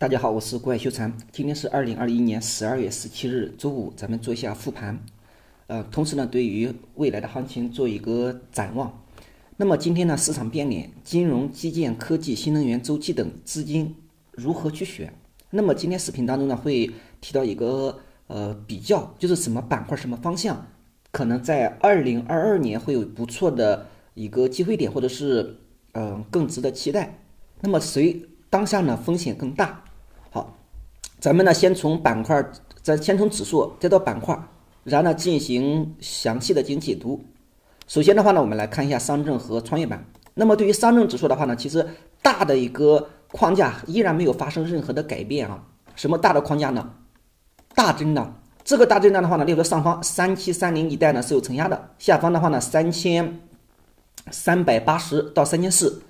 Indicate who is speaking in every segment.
Speaker 1: 大家好，我是郭海修禅。今天是二零二一年十二月十七日周五，咱们做一下复盘，呃，同时呢，对于未来的行情做一个展望。那么今天呢，市场变脸，金融、基建、科技、新能源周期等资金如何去选？那么今天视频当中呢，会提到一个呃比较，就是什么板块、什么方向，可能在二零二二年会有不错的一个机会点，或者是嗯更值得期待。那么谁当下呢风险更大？咱们呢先从板块，咱先从指数，再到板块，然后呢进行详细的进行解读。首先的话呢，我们来看一下上证和创业板。那么对于上证指数的话呢，其实大的一个框架依然没有发生任何的改变啊。什么大的框架呢？大震荡。这个大震荡的话呢，例如上方三七三零一带呢是有承压的，下方的话呢三千三百八十到三千四，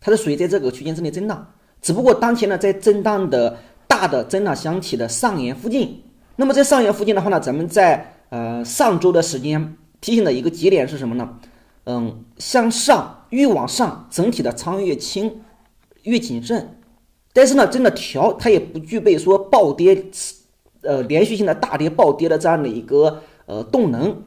Speaker 1: 它是属于在这个区间之内震荡。只不过当前呢，在震荡的大的震荡箱体的上沿附近。那么在上沿附近的话呢，咱们在呃上周的时间提醒的一个节点是什么呢？嗯，向上越往上，整体的仓位越轻，越谨慎。但是呢，真的调它也不具备说暴跌，呃连续性的大跌暴跌的这样的一个呃动能。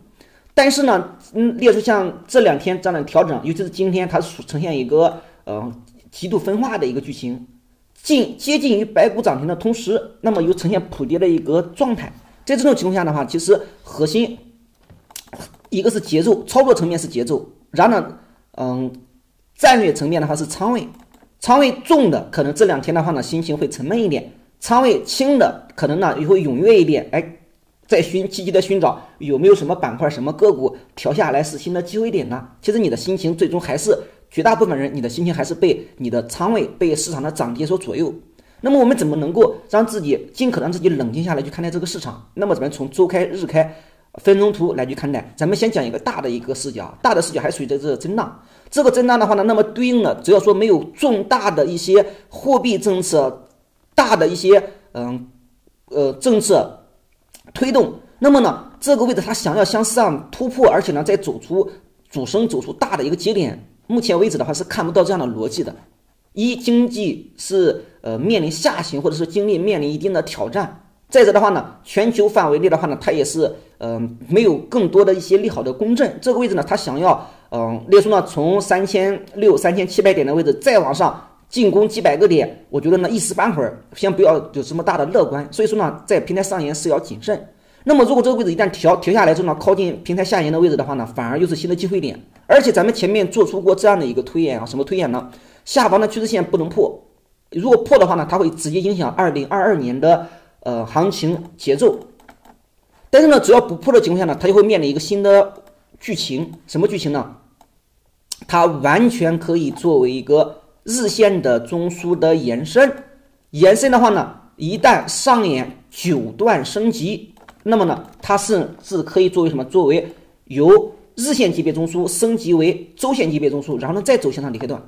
Speaker 1: 但是呢，嗯，列出像这两天这样的调整，尤其是今天它呈现一个呃。极度分化的一个剧情，近接近于白股涨停的同时，那么又呈现普跌的一个状态。在这种情况下的话，其实核心一个是节奏，操作层面是节奏，然后呢，嗯，战略层面的话是仓位，仓位重的可能这两天的话呢，心情会沉闷一点；仓位轻的可能呢也会踊跃一点。哎，在寻积极的寻找有没有什么板块、什么个股调下来是新的机会点呢？其实你的心情最终还是。绝大部分人，你的心情还是被你的仓位、被市场的涨跌所左右。那么我们怎么能够让自己尽可能自己冷静下来去看待这个市场？那么咱们从周开、日开、分钟图来去看待。咱们先讲一个大的一个视角，大的视角还属于在这震荡。这个震荡的话呢，那么对应的只要说没有重大的一些货币政策、大的一些嗯呃政策推动，那么呢这个位置它想要向上突破，而且呢再走出主升、走出大的一个节点。目前为止的话是看不到这样的逻辑的，一经济是呃面临下行，或者是经历面临一定的挑战。再者的话呢，全球范围内的话呢，它也是呃没有更多的一些利好的公正。这个位置呢，它想要嗯，列出呢从三千六、三千七百点的位置再往上进攻几百个点，我觉得呢一时半会儿先不要有什么大的乐观。所以说呢，在平台上沿是要谨慎。那么，如果这个位置一旦调调下来之后呢，靠近平台下沿的位置的话呢，反而又是新的机会点。而且咱们前面做出过这样的一个推演啊，什么推演呢？下方的趋势线不能破，如果破的话呢，它会直接影响二零二二年的呃行情节奏。但是呢，只要不破的情况下呢，它就会面临一个新的剧情，什么剧情呢？它完全可以作为一个日线的中枢的延伸，延伸的话呢，一旦上演九段升级。那么呢，它是是可以作为什么？作为由日线级别中枢升级为周线级别中枢，然后呢再走向上离开段，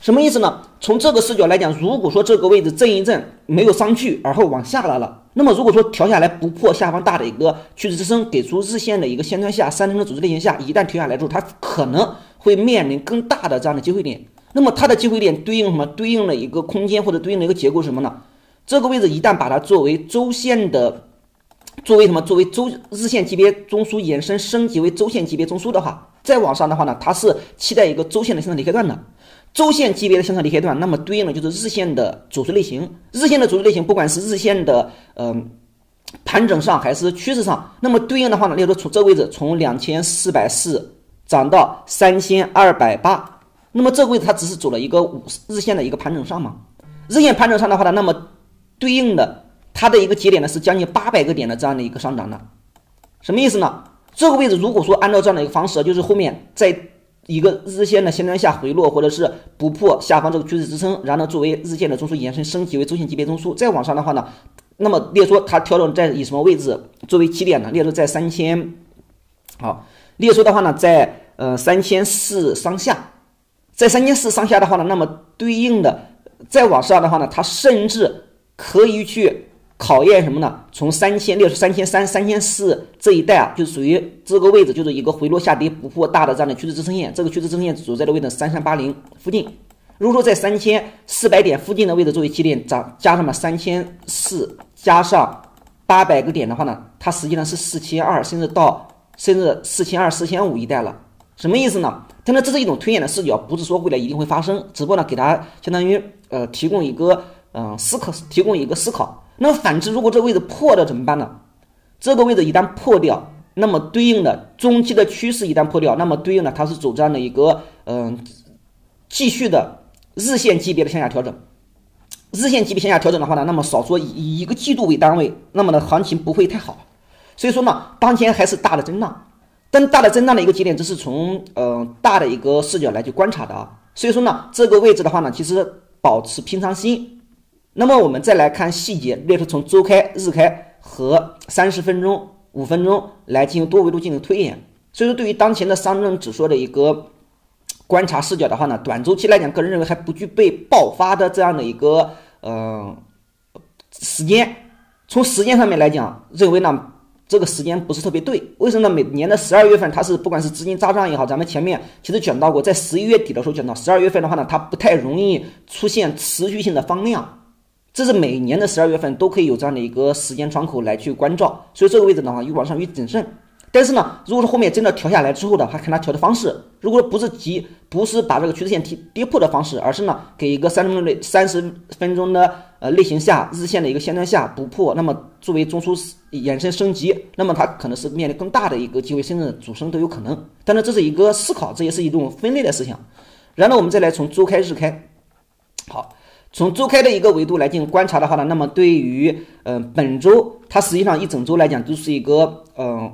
Speaker 1: 什么意思呢？从这个视角来讲，如果说这个位置震一震没有上去，而后往下来了，那么如果说调下来不破下方大的一个趋势支撑，给出日线的一个线段下三成的组织类型下，一旦调下来之后，它可能会面临更大的这样的机会点。那么它的机会点对应什么？对应了一个空间或者对应的一个结构什么呢？这个位置一旦把它作为周线的。作为什么？作为周日线级别中枢延伸升级为周线级别中枢的话，再往上的话呢，它是期待一个周线的向上离开段的。周线级别的向上离开段，那么对应的就是日线的走势类型。日线的走势类型，不管是日线的嗯盘整上还是趋势上，那么对应的话呢，例如从这个位置从两千四百四涨到三千二百八，那么这个位置它只是走了一个五日线的一个盘整上嘛？日线盘整上的话呢，那么对应的。它的一个节点呢是将近八百个点的这样的一个上涨的，什么意思呢？这个位置如果说按照这样的一个方式，就是后面在一个日线的线段下回落，或者是不破下方这个趋势支撑，然后呢作为日线的中枢延伸升级为周线级别中枢，再往上的话呢，那么列出它调整在以什么位置作为起点呢？列出在三千，好，列出的话呢在呃三千四上下，在三千四上下的话呢，那么对应的再往上的话呢，它甚至可以去。考验什么呢？从三千六、三千三、三千四这一带啊，就属于这个位置，就是一个回落下跌不破大的这样的趋势支撑线。这个趋势支撑线所在的位置三三八零附近，如果说在三千四百点附近的位置作为起点，涨加上了三千四加上八百个点的话呢，它实际上是四千二，甚至到甚至四千二、四千五一带了。什么意思呢？当然这是一种推演的视角，不是说未来一定会发生，只不过呢给大家相当于呃提供一个嗯思考，提供一个思考。那反之，如果这个位置破掉怎么办呢？这个位置一旦破掉，那么对应的中期的趋势一旦破掉，那么对应的它是走这样的一个嗯继续的。日线级别的向下调整，日线级别向下调整的话呢，那么少说以一个季度为单位，那么呢行情不会太好。所以说呢，当前还是大的震荡，但大的震荡的一个节点，这是从呃大的一个视角来去观察的啊。所以说呢，这个位置的话呢，其实保持平常心。那么我们再来看细节，列出从周开、日开和三十分钟、五分钟来进行多维度进行推演。所以说，对于当前的上证指数的一个。观察视角的话呢，短周期来讲，个人认为还不具备爆发的这样的一个呃时间。从时间上面来讲，认为呢这个时间不是特别对。为什么呢？每年的十二月份，它是不管是资金扎账也好，咱们前面其实讲到过，在十一月底的时候讲到，十二月份的话呢，它不太容易出现持续性的放量。这是每年的十二月份都可以有这样的一个时间窗口来去关照。所以这个位置的话，越往上越谨慎。但是呢，如果说后面真的调下来之后的话，看它调的方式。如果不是急，不是把这个趋势线跌跌破的方式，而是呢给一个三十分钟内三十分钟的呃类型下日线的一个线段下不破，那么作为中枢延伸升级，那么它可能是面临更大的一个机会，甚至主升都有可能。但是这是一个思考，这也是一种分类的思想。然后我们再来从周开日开，好，从周开的一个维度来进行观察的话呢，那么对于嗯本周它实际上一整周来讲都是一个嗯。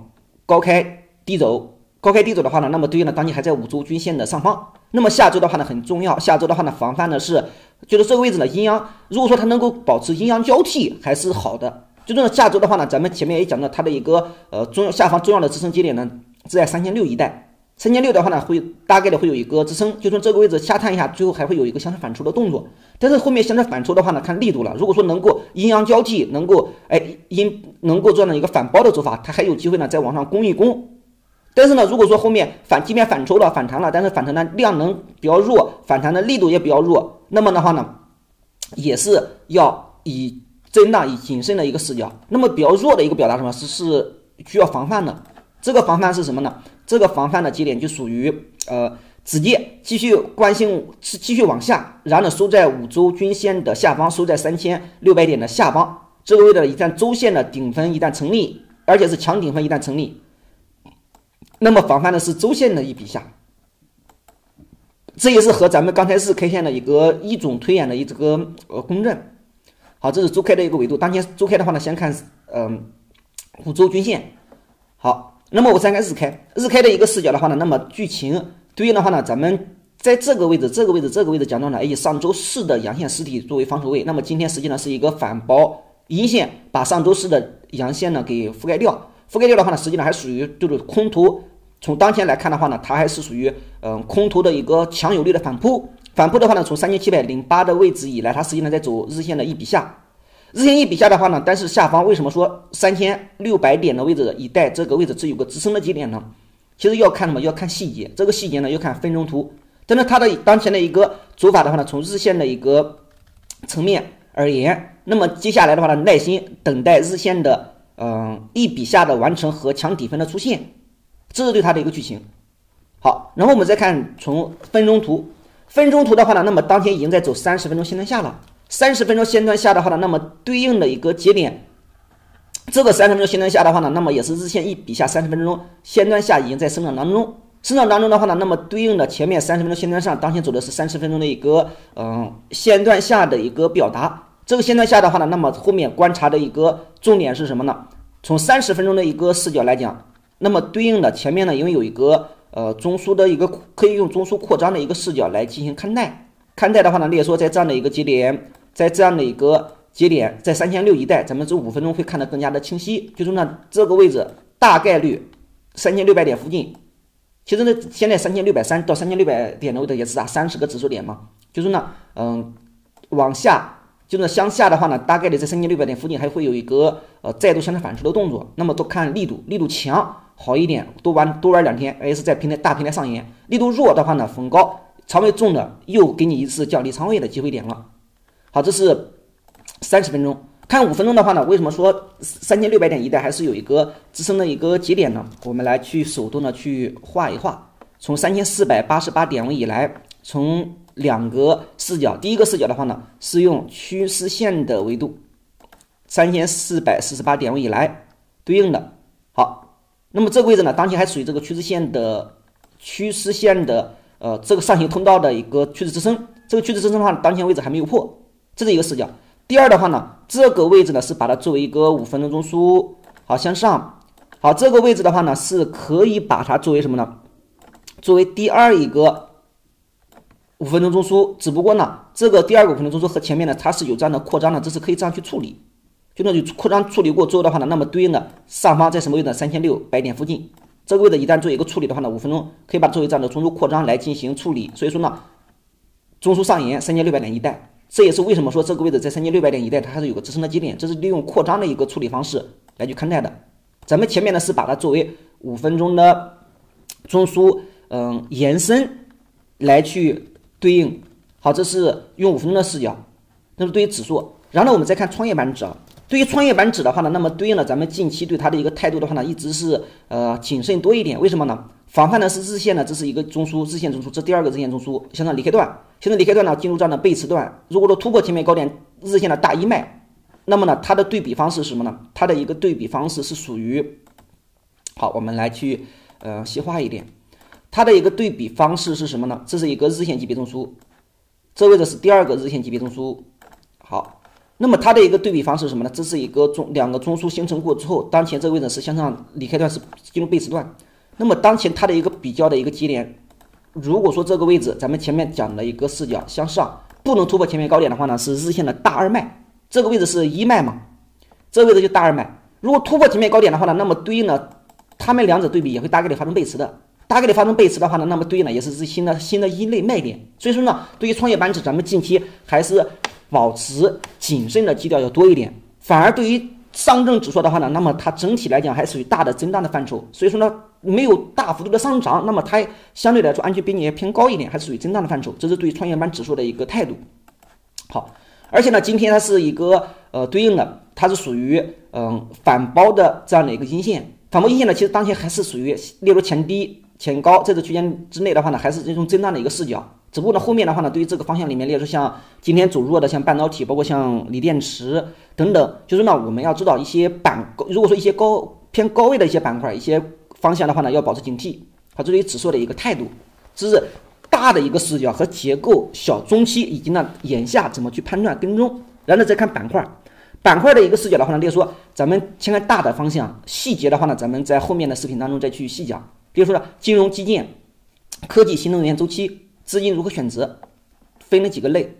Speaker 1: 高开低走，高开低走的话呢，那么对应的当前还在五周均线的上方。那么下周的话呢很重要，下周的话呢防范的是，就是这个位置呢阴阳，如果说它能够保持阴阳交替，还是好的。就这种下周的话呢，咱们前面也讲到它的一个呃中下方重要的支撑节点呢是在三千六一带。三千六的话呢，会大概的会有一个支撑，就从这个位置下探一下，最后还会有一个向上反抽的动作。但是后面向上反抽的话呢，看力度了。如果说能够阴阳交替，能够哎阴能够这样的一个反包的走法，它还有机会呢再往上攻一攻。但是呢，如果说后面反即便反抽了反弹了，但是反弹的量能比较弱，反弹的力度也比较弱，那么的话呢，也是要以震荡以谨慎的一个视角。那么比较弱的一个表达什么是是需要防范的。这个防范是什么呢？这个防范的节点就属于呃止跌，继续惯性继续往下，然后呢收在五周均线的下方，收在三千六百点的下方。这个位置一旦周线的顶分一旦成立，而且是强顶分一旦成立，那么防范的是周线的一笔下。这也是和咱们刚才是 K 线的一个一种推演的一这个呃公认。好，这是周 K 的一个维度。当前周 K 的话呢，先看嗯五周均线。好。那么我再看日开，日开的一个视角的话呢，那么剧情对应的话呢，咱们在这个位置、这个位置、这个位置讲到了，以上周四的阳线实体作为防守位，那么今天实际上是一个反包阴线，把上周四的阳线呢给覆盖掉。覆盖掉的话呢，实际上还属于就是空头。从当前来看的话呢，它还是属于嗯空头的一个强有力的反扑。反扑的话呢，从三千七百零八的位置以来，它实际上在走日线的一笔下。日线一笔下的话呢，但是下方为什么说三千六百点的位置一带这个位置只有个支撑的节点呢？其实要看什么？要看细节。这个细节呢，要看分钟图。但是它的当前的一个走法的话呢，从日线的一个层面而言，那么接下来的话呢，耐心等待日线的嗯一笔下的完成和强底分的出现，这是对它的一个剧情。好，然后我们再看从分钟图，分钟图的话呢，那么当前已经在走三十分钟线段下了。三十分钟线段下的话呢，那么对应的一个节点，这个三十分钟线段下的话呢，那么也是日线一笔下三十分钟线段下已经在生长当中，生长当中的话呢，那么对应的前面三十分钟线段上，当前走的是三十分钟的一个嗯线段下的一个表达。这个线段下的话呢，那么后面观察的一个重点是什么呢？从三十分钟的一个视角来讲，那么对应的前面呢，因为有一个呃中枢的一个可以用中枢扩张的一个视角来进行看待。看待的话呢，例如说在这样的一个节点，在这样的一个节点，在三千六一带，咱们这五分钟会看得更加的清晰。就是呢，这个位置大概率三千六百点附近，其实呢，现在三千六百三到三千六百点的位置也是啊，三十个指数点嘛。就是呢，嗯，往下就是向下的话呢，大概率在三千六百点附近还会有一个呃再度向上反抽的动作。那么多看力度，力度强好一点，多玩多玩两天，也是在平台大平台上沿；力度弱的话呢，逢高。仓位重的又给你一次降低仓位的机会点了。好，这是三十分钟。看五分钟的话呢，为什么说三千六百点一带还是有一个支撑的一个节点呢？我们来去手动的去画一画，从三千四百八十八点位以来，从两个视角，第一个视角的话呢是用趋势线的维度，三千四百四十八点位以来对应的。好，那么这个位置呢，当前还属于这个趋势线的趋势线的呃这个上行通道的一个趋势支撑，这个趋势支撑的话，当前位置还没有破，这是一个视角。第二的话呢，这个位置呢是把它作为一个五分钟中枢，好向上，好这个位置的话呢是可以把它作为什么呢？作为第二一个五分钟中枢，只不过呢，这个第二个五分钟中枢和前面呢它是有这样的扩张的，这是可以这样去处理，就那就扩张处理过之后的话呢，那么对应的上方在什么位置？三千六百点附近，这个位置一旦做一个处理的话呢，五分钟可以把作为这样的中枢扩张来进行处理，所以说呢，中枢上沿三千六百点一带。这也是为什么说这个位置在三千六百点一带，它还是有个支撑的基点，这是利用扩张的一个处理方式来去看待的。咱们前面呢是把它作为五分钟的中枢，嗯，延伸来去对应。好，这是用五分钟的视角。那么对于指数，然后呢我们再看创业板指啊，对于创业板指的话呢，那么对应了咱们近期对它的一个态度的话呢，一直是呃谨慎多一点。为什么呢？防范的是日线呢，这是一个中枢，日线中枢，这第二个日线中枢，向上离开段。现在离开段呢，进入这样的背驰段。如果说突破前面高点日线的大一脉，那么呢，它的对比方式是什么呢？它的一个对比方式是属于，好，我们来去呃细化一点，它的一个对比方式是什么呢？这是一个日线级别中枢，这位置是第二个日线级别中枢。好，那么它的一个对比方式是什么呢？这是一个中两个中枢形成过之后，当前这个位置是向上离开段，是进入背驰段。那么当前它的一个比较的一个节点。如果说这个位置，咱们前面讲的一个视角向上不能突破前面高点的话呢，是日线的大二脉，这个位置是一脉嘛，这个位置就大二脉。如果突破前面高点的话呢，那么对应的它们两者对比也会大概率发生背驰的，大概率发生背驰的话呢，那么对应的也是日新的新的一类卖点。所以说呢，对于创业板指，咱们近期还是保持谨慎的基调要多一点，反而对于。上证指数的话呢，那么它整体来讲还属于大的震荡的范畴，所以说呢没有大幅度的上涨，那么它相对来说安全边界偏高一点，还是属于震荡的范畴，这是对创业板指数的一个态度。好，而且呢今天它是一个呃对应的，它是属于嗯反包的这样的一个阴线，反包阴线呢其实当前还是属于例如前低前高在这区间之内的话呢，还是这种震荡的一个视角。只不过呢，后面的话呢，对于这个方向里面，例如像今天走弱的，像半导体，包括像锂电池等等，就是呢，我们要知道一些板，如果说一些高偏高位的一些板块、一些方向的话呢，要保持警惕。好，这是指数的一个态度，这是大的一个视角和结构，小中期以及呢眼下怎么去判断跟踪，然后呢再看板块，板块的一个视角的话呢，例如说咱们先看大的方向，细节的话呢，咱们在后面的视频当中再去细讲。比如说呢，金融基建、科技、新能源周期。资金如何选择？分了几个类。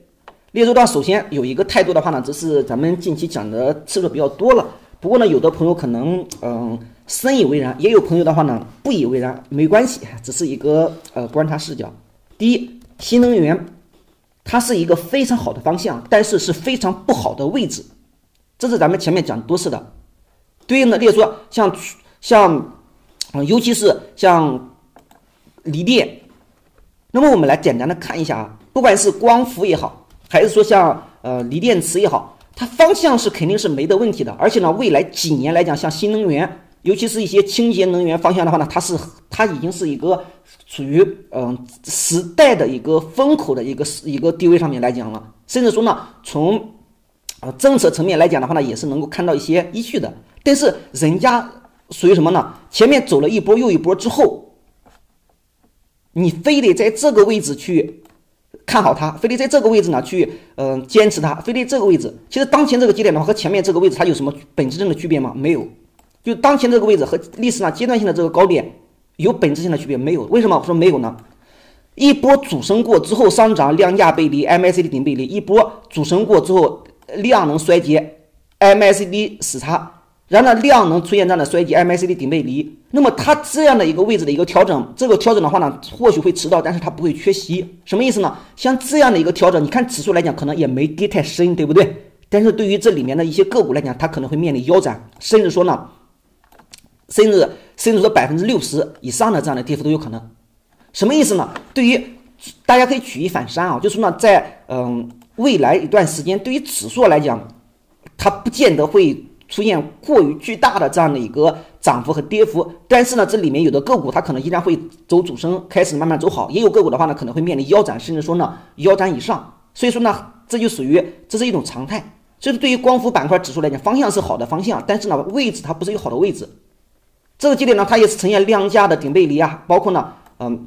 Speaker 1: 列入到首先有一个态度的话呢，这是咱们近期讲的次数比较多了。不过呢，有的朋友可能嗯深以为然，也有朋友的话呢不以为然，没关系，只是一个呃观察视角。第一，新能源它是一个非常好的方向，但是是非常不好的位置。这是咱们前面讲多次的。对应的，例如说像像，尤其是像锂电。那么我们来简单的看一下啊，不管是光伏也好，还是说像呃锂电池也好，它方向是肯定是没得问题的。而且呢，未来几年来讲，像新能源，尤其是一些清洁能源方向的话呢，它是它已经是一个处于嗯时代的一个风口的一个一个地位上面来讲了。甚至说呢，从呃政策层面来讲的话呢，也是能够看到一些依据的。但是人家属于什么呢？前面走了一波又一波之后。你非得在这个位置去看好它，非得在这个位置呢去嗯坚持它，非得这个位置。其实当前这个节点的话和前面这个位置它有什么本质上的区别吗？没有。就当前这个位置和历史上阶段性的这个高点有本质性的区别没有？为什么说没有呢？一波主升过之后上涨量价背离，MACD 顶背离，一波主升过之后量能衰竭，MACD 死叉。然后呢，量能出现这样的衰竭，MACD 顶背离，那么它这样的一个位置的一个调整，这个调整的话呢，或许会迟到，但是它不会缺席，什么意思呢？像这样的一个调整，你看指数来讲，可能也没跌太深，对不对？但是对于这里面的一些个股来讲，它可能会面临腰斩，甚至说呢，甚至甚至说百分之六十以上的这样的跌幅都有可能。什么意思呢？对于大家可以举一反三啊，就是呢，在嗯未来一段时间，对于指数来讲，它不见得会出现过于巨大的这样的一个涨幅和跌幅，但是呢，这里面有的个股它可能依然会走主升，开始慢慢走好，也有个股的话呢，可能会面临腰斩，甚至说呢腰斩以上，所以说呢，这就属于这是一种常态。所以对于光伏板块指数来讲，方向是好的方向，但是呢，位置它不是一个好的位置。这个节点呢，它也是呈现量价的顶背离啊，包括呢，嗯，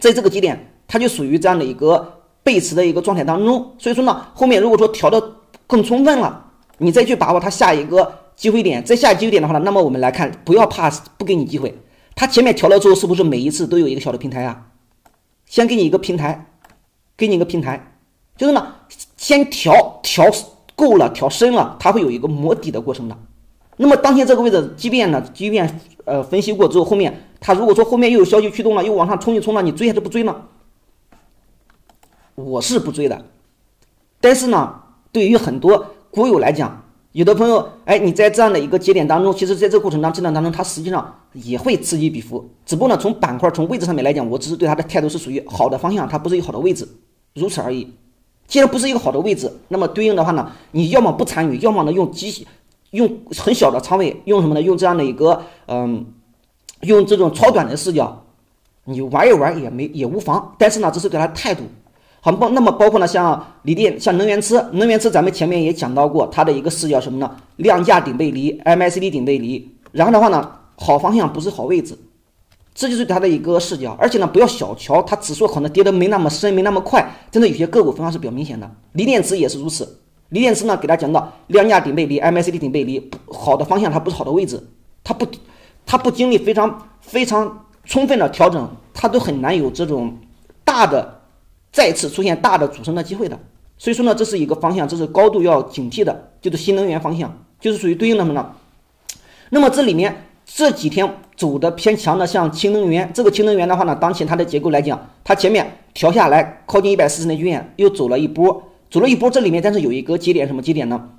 Speaker 1: 在这个节点，它就属于这样的一个背驰的一个状态当中。所以说呢，后面如果说调的更充分了，你再去把握它下一个机会点，在下一个机会点的话呢，那么我们来看，不要怕不给你机会，它前面调了之后，是不是每一次都有一个小的平台啊？先给你一个平台，给你一个平台，就是呢，先调调。够了，调深了，它会有一个磨底的过程的。那么当前这个位置，即便呢，即便呃分析过之后，后面它如果说后面又有消息驱动了，又往上冲一冲了，你追还是不追呢？我是不追的。但是呢，对于很多股友来讲，有的朋友，哎，你在这样的一个节点当中，其实在这个过程当中当中，它实际上也会此起彼伏。只不过呢，从板块从位置上面来讲，我只是对它的态度是属于好的方向，它不是一个好的位置，如此而已。既然不是一个好的位置，那么对应的话呢，你要么不参与，要么呢用极用很小的仓位，用什么呢？用这样的一个嗯，用这种超短的视角，你玩一玩也没也无妨。但是呢，这是对他态度。好，包那么包括呢，像锂电、像能源车，能源车咱们前面也讲到过，它的一个视角什么呢？量价顶背离，MACD 顶背离。然后的话呢，好方向不是好位置。这就是它的一个视角，而且呢，不要小瞧它指数可能跌的没那么深，没那么快，真的有些个股分化是比较明显的。锂电池也是如此，锂电池呢，给大家讲到量价顶背离，MACD 顶背离，好的方向它不是好的位置，它不，它不经历非常非常充分的调整，它都很难有这种大的再次出现大的主升的机会的。所以说呢，这是一个方向，这是高度要警惕的，就是新能源方向，就是属于对应的什么呢？那么这里面。这几天走的偏强的，像氢能源，这个氢能源的话呢，当前它的结构来讲，它前面调下来靠近一百四十内均线，又走了一波，走了一波，这里面但是有一个节点，什么节点呢？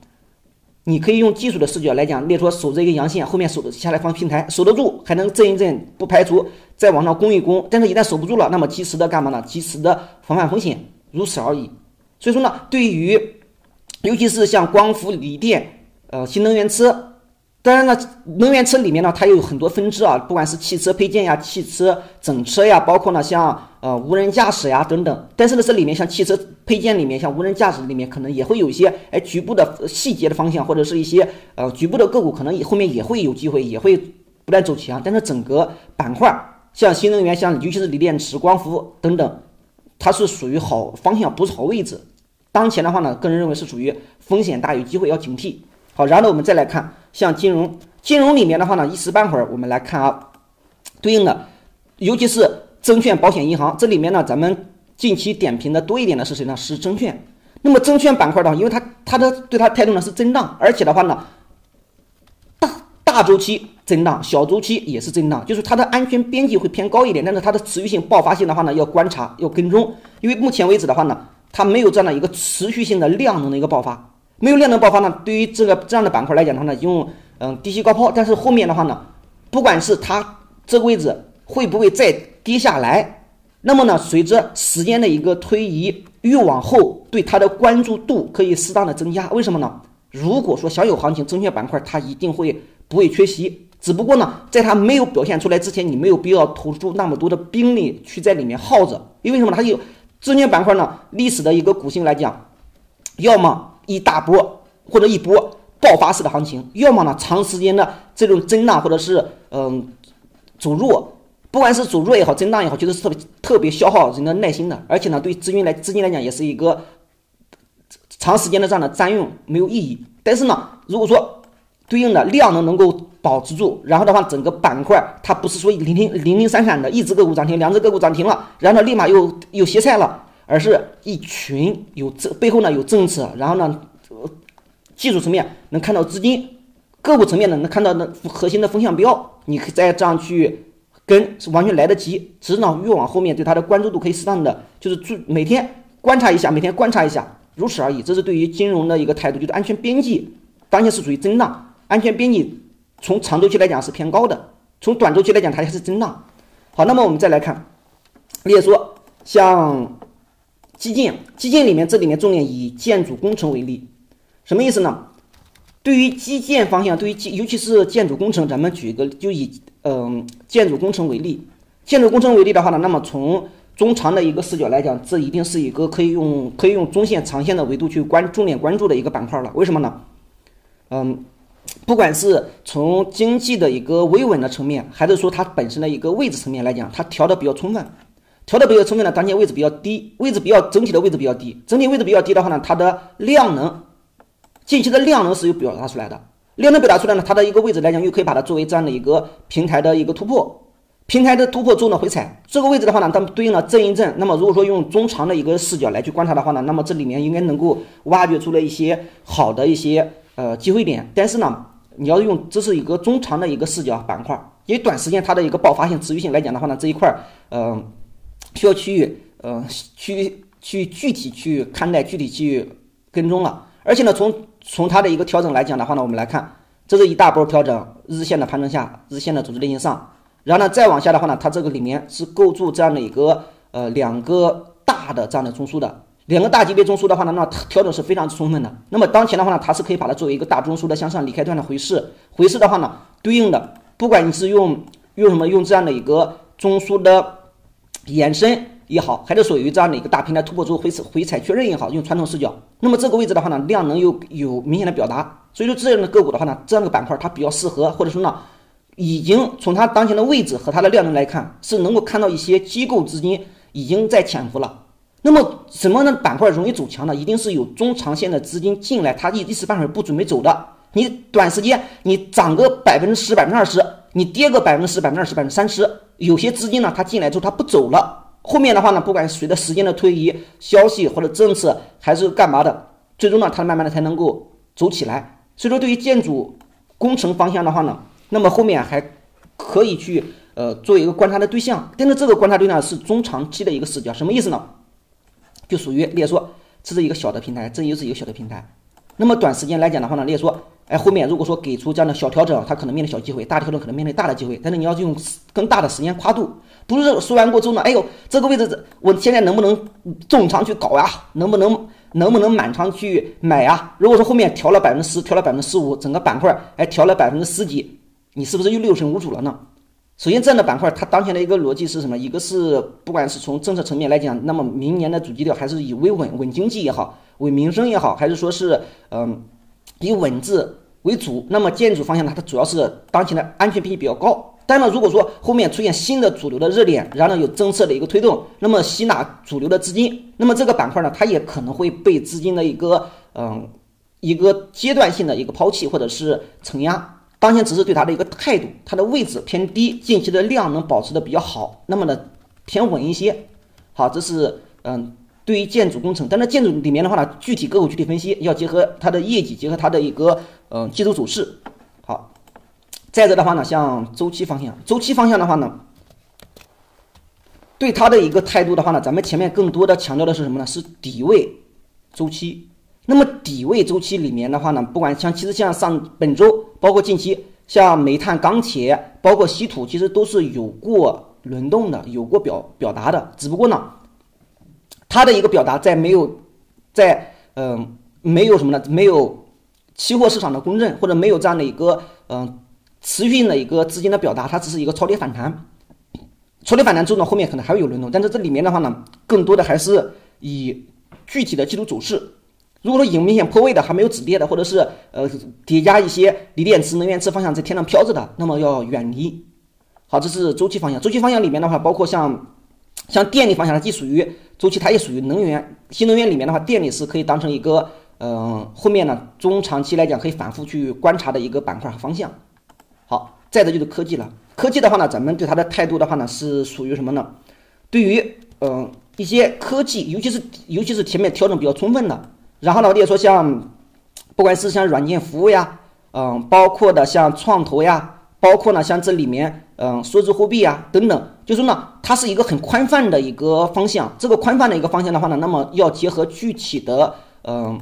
Speaker 1: 你可以用技术的视角来讲，列出守着一个阳线，后面守着下来放平台，守得住还能震一震，不排除再往上攻一攻，但是一旦守不住了，那么及时的干嘛呢？及时的防范风险，如此而已。所以说呢，对于尤其是像光伏、锂电、呃新能源车。当然了，能源车里面呢，它有很多分支啊，不管是汽车配件呀、汽车整车呀，包括呢像呃无人驾驶呀等等。但是呢，这里面像汽车配件里面，像无人驾驶里面，可能也会有一些哎局部的细节的方向，或者是一些呃局部的个股，可能也后面也会有机会，也会不断走强。但是整个板块，像新能源，像尤其是锂电池、光伏等等，它是属于好方向，不是好位置。当前的话呢，个人认为是属于风险大于机会，要警惕。好，然后呢，我们再来看。像金融，金融里面的话呢，一时半会儿我们来看啊，对应的，尤其是证券、保险、银行，这里面呢，咱们近期点评的多一点的是谁呢？是证券。那么证券板块的话，因为它它的对它态度呢是震荡，而且的话呢，大大周期震荡，小周期也是震荡，就是它的安全边际会偏高一点，但是它的持续性、爆发性的话呢，要观察、要跟踪，因为目前为止的话呢，它没有这样的一个持续性的量能的一个爆发。没有量能爆发呢，对于这个这样的板块来讲的话呢，用嗯低吸高抛，但是后面的话呢，不管是它这个位置会不会再跌下来，那么呢，随着时间的一个推移，越往后对它的关注度可以适当的增加。为什么呢？如果说想有行情，证券板块它一定会不会缺席，只不过呢，在它没有表现出来之前，你没有必要投出那么多的兵力去在里面耗着，因为什么？它有证券板块呢，历史的一个股性来讲，要么。一大波或者一波爆发式的行情，要么呢长时间的这种震荡，或者是嗯走弱，不管是走弱也好，震荡也好，就是特别特别消耗人的耐心的，而且呢对资金来资金来讲也是一个长时间的这样的占用没有意义。但是呢，如果说对应的量能能够保持住，然后的话整个板块它不是说零零零零散散的一只个股涨停，两只个股涨停了，然后立马又又歇菜了。而是一群有政背后呢有政策，然后呢，技术层面能看到资金，个股层面呢能看到那核心的风向标，你可以再这样去跟是完全来得及。只是呢越往后面对它的关注度可以适当的就是注每天观察一下，每天观察一下，如此而已。这是对于金融的一个态度，就是安全边际当前是属于震荡，安全边际从长周期来讲是偏高的，从短周期来讲它还是震荡。好，那么我们再来看，例如说。像基建，基建里面这里面重点以建筑工程为例，什么意思呢？对于基建方向，对于基尤其是建筑工程，咱们举一个就以嗯建筑工程为例，建筑工程为例的话呢，那么从中长的一个视角来讲，这一定是一个可以用可以用中线、长线的维度去关重点关注的一个板块了。为什么呢？嗯，不管是从经济的一个维稳的层面，还是说它本身的一个位置层面来讲，它调的比较充分，调的比较充分呢，当前位置比较低，位置比较整体的位置比较低，整体位置比较低的话呢，它的量能。近期的量能是有表达出来的，量能表达出来呢，它的一个位置来讲，又可以把它作为这样的一个平台的一个突破，平台的突破之后呢回踩这个位置的话呢，它对应了震一震。那么如果说用中长的一个视角来去观察的话呢，那么这里面应该能够挖掘出来一些好的一些呃机会点。但是呢，你要用这是一个中长的一个视角板块，因为短时间它的一个爆发性、持续性来讲的话呢，这一块儿呃需要去呃去去具体去看待、具体去跟踪了。而且呢，从从它的一个调整来讲的话呢，我们来看，这是一大波调整，日线的盘整下，日线的组织类型上，然后呢再往下的话呢，它这个里面是构筑这样的一个呃两个大的这样的中枢的，两个大级别中枢的话呢，那调整是非常充分的。那么当前的话呢，它是可以把它作为一个大中枢的向上离开段的回势，回势的话呢，对应的不管你是用用什么用这样的一个中枢的延伸。也好，还是属于这样的一个大平台突破之后回回踩确认也好，用传统视角，那么这个位置的话呢，量能又有明显的表达，所以说这样的个股的话呢，这样的板块它比较适合，或者说呢，已经从它当前的位置和它的量能来看，是能够看到一些机构资金已经在潜伏了。那么什么的板块容易走强呢？一定是有中长线的资金进来，它一一时半会儿不准备走的。你短时间你涨个百分之十、百分之二十，你跌个百分之十、百分之二十、百分之三十，有些资金呢，它进来之后它不走了。后面的话呢，不管随着时间的推移，消息或者政策还是干嘛的，最终呢，它慢慢的才能够走起来。所以说，对于建筑工程方向的话呢，那么后面还可以去呃做一个观察的对象。但是这个观察对象是中长期的一个视角，什么意思呢？就属于列说这是一个小的平台，这又是一个小的平台。那么短时间来讲的话呢，列说，哎，后面如果说给出这样的小调整，它可能面临小机会；大调整可能面临大的机会。但是你要用更大的时间跨度。不是说完过之后呢，哎呦，这个位置我现在能不能重仓去搞呀？能不能能不能满仓去买呀？如果说后面调了百分之十，调了百分之十五，整个板块哎调了百分之十几，你是不是又六神无主了呢？首先，这样的板块它当前的一个逻辑是什么？一个是不管是从政策层面来讲，那么明年的主基调还是以维稳稳经济也好，稳民生也好，还是说是嗯以稳字为主。那么建筑方向呢，它主要是当前的安全比例比较高。但呢，如果说后面出现新的主流的热点，然后呢有政策的一个推动，那么吸纳主流的资金，那么这个板块呢，它也可能会被资金的一个嗯一个阶段性的一个抛弃或者是承压。当前只是对它的一个态度，它的位置偏低，近期的量能保持的比较好，那么呢偏稳一些。好，这是嗯对于建筑工程，但是建筑里面的话呢，具体个股具体分析要结合它的业绩，结合它的一个嗯技术走势。好。再者的话呢，像周期方向，周期方向的话呢，对它的一个态度的话呢，咱们前面更多的强调的是什么呢？是底位周期。那么底位周期里面的话呢，不管像其实像上本周，包括近期，像煤炭、钢铁，包括稀土，其实都是有过轮动的，有过表表达的。只不过呢，它的一个表达在没有在嗯没有什么呢？没有期货市场的公认，或者没有这样的一个嗯。持续性的一个资金的表达，它只是一个超跌反弹，超跌反弹之后呢，后面可能还会有轮动，但是这里面的话呢，更多的还是以具体的技术走势。如果说有明显破位的，还没有止跌的，或者是呃叠加一些锂电池、能源池方向在天上飘着的，那么要远离。好，这是周期方向。周期方向里面的话，包括像像电力方向，它既属于周期，它也属于能源。新能源里面的话，电力是可以当成一个嗯后面呢中长期来讲可以反复去观察的一个板块和方向。好，再者就是科技了。科技的话呢，咱们对它的态度的话呢，是属于什么呢？对于嗯一些科技，尤其是尤其是前面调整比较充分的，然后呢，例如说像不管是像软件服务呀，嗯，包括的像创投呀，包括呢像这里面嗯数字货币啊等等，就说呢，它是一个很宽泛的一个方向。这个宽泛的一个方向的话呢，那么要结合具体的嗯，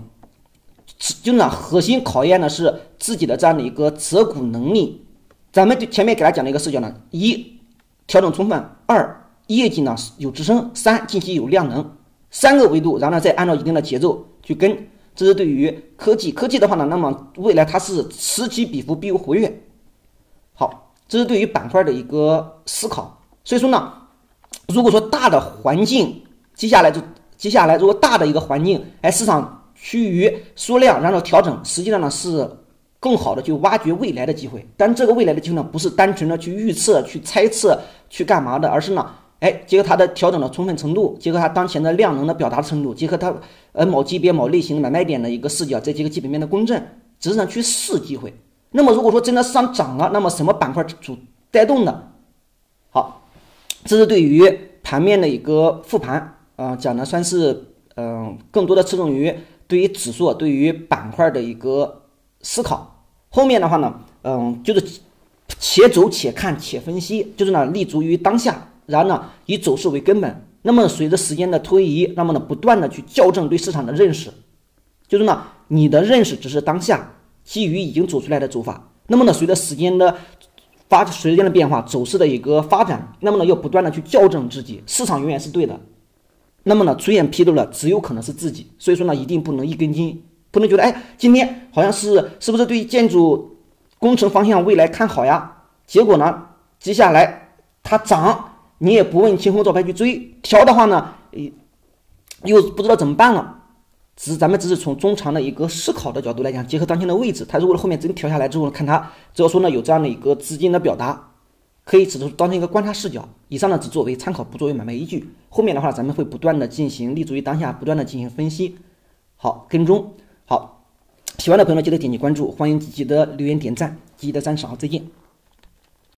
Speaker 1: 就呢核心考验的是自己的这样的一个择股能力。咱们前面给他讲的一个视角呢，一调整充分，二业绩呢有支撑，三近期有量能，三个维度，然后呢再按照一定的节奏去跟。这是对于科技，科技的话呢，那么未来它是此起彼伏，必有活跃。好，这是对于板块的一个思考。所以说呢，如果说大的环境接下来就接下来，如果大的一个环境，哎，市场趋于缩量，然后调整，实际上呢是更好的去挖掘未来的机会。但这个未来的机会呢，不是单纯的去预测、去猜测、去干嘛的，而是呢。哎，结合它的调整的充分程度，结合它当前的量能的表达程度，结合它呃某级别某类型买卖点的一个视角，这几个基本面的公正，只是呢去试机会。那么如果说真的市场涨了，那么什么板块主带动的？好，这是对于盘面的一个复盘啊，讲的算是嗯，更多的侧重于对于指数、对于板块的一个思考。后面的话呢，嗯，就是且走且看且分析，就是呢立足于当下。然后呢，以走势为根本，那么随着时间的推移，那么呢，不断的去校正对市场的认识，就是呢，你的认识只是当下基于已经走出来的走法，那么呢，随着时间的发随着时间的变化，走势的一个发展，那么呢，要不断的去校正自己，市场永远是对的，那么呢，出现纰漏了，只有可能是自己，所以说呢，一定不能一根筋，不能觉得哎，今天好像是是不是对建筑工程方向未来看好呀？结果呢，接下来它涨。你也不问青红皂白去追调的话呢，又不知道怎么办了。只是咱们只是从中长的一个思考的角度来讲，结合当前的位置，它如果后面真调下来之后，看它只要说呢有这样的一个资金的表达，可以只是当成一个观察视角。以上呢只作为参考，不作为买卖依据。后面的话咱们会不断的进行立足于当下，不断的进行分析。好，跟踪好，喜欢的朋友记得点击关注，欢迎积极的留言点赞，积极的赞赏，再见。